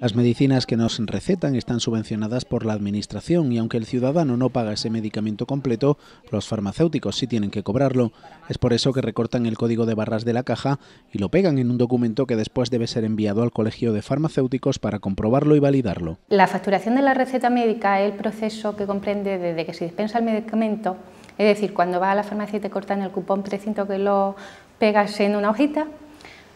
Las medicinas que nos recetan están subvencionadas por la Administración y aunque el ciudadano no paga ese medicamento completo, los farmacéuticos sí tienen que cobrarlo. Es por eso que recortan el código de barras de la caja y lo pegan en un documento que después debe ser enviado al Colegio de Farmacéuticos para comprobarlo y validarlo. La facturación de la receta médica es el proceso que comprende desde que se dispensa el medicamento, es decir, cuando vas a la farmacia y te cortan el cupón precinto que lo pegas en una hojita,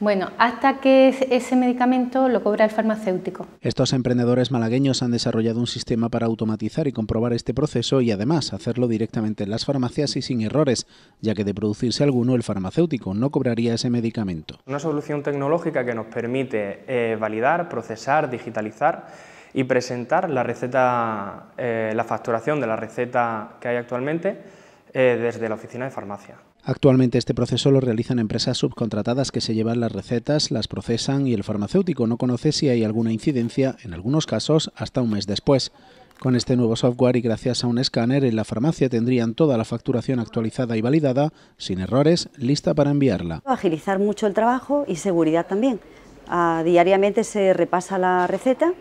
bueno, hasta que ese medicamento lo cobra el farmacéutico. Estos emprendedores malagueños han desarrollado un sistema para automatizar y comprobar este proceso y además hacerlo directamente en las farmacias y sin errores, ya que de producirse alguno el farmacéutico no cobraría ese medicamento. Una solución tecnológica que nos permite eh, validar, procesar, digitalizar y presentar la receta, eh, la facturación de la receta que hay actualmente eh, desde la oficina de farmacia. Actualmente este proceso lo realizan empresas subcontratadas que se llevan las recetas, las procesan y el farmacéutico no conoce si hay alguna incidencia, en algunos casos hasta un mes después. Con este nuevo software y gracias a un escáner en la farmacia tendrían toda la facturación actualizada y validada, sin errores, lista para enviarla. Agilizar mucho el trabajo y seguridad también. Ah, diariamente se repasa la receta,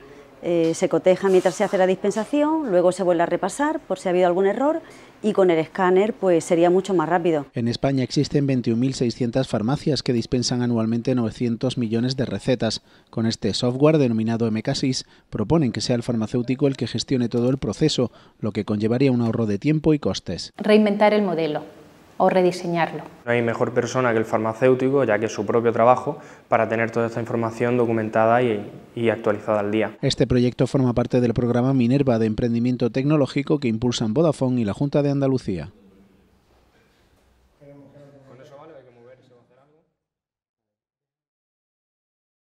eh, se coteja mientras se hace la dispensación, luego se vuelve a repasar por si ha habido algún error y con el escáner pues sería mucho más rápido. En España existen 21.600 farmacias que dispensan anualmente 900 millones de recetas. Con este software denominado MKSIS proponen que sea el farmacéutico el que gestione todo el proceso, lo que conllevaría un ahorro de tiempo y costes. Reinventar el modelo o rediseñarlo. No hay mejor persona que el farmacéutico, ya que es su propio trabajo, para tener toda esta información documentada y, y, actualizada al día. Este proyecto forma parte del programa Minerva de Emprendimiento Tecnológico que impulsan Vodafone y la Junta de Andalucía.